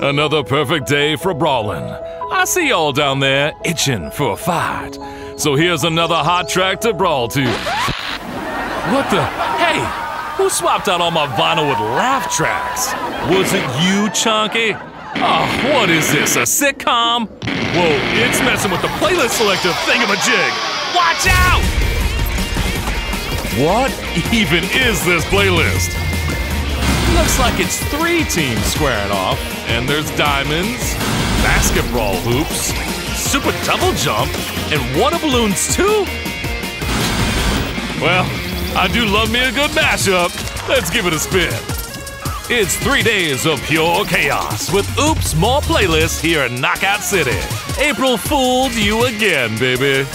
Another perfect day for brawling. I see y'all down there itching for a fight. So here's another hot track to brawl to. What the? Hey, who swapped out all my vinyl with laugh tracks? Was it you, Chunky? Oh, what is this, a sitcom? Whoa, it's messing with the playlist selector thingamajig. Watch out! What even is this playlist? Like it's three teams squaring off, and there's diamonds, basketball hoops, super double jump, and water balloons too? Well, I do love me a good mashup. Let's give it a spin. It's three days of pure chaos with Oops More playlists here in Knockout City. April fooled you again, baby.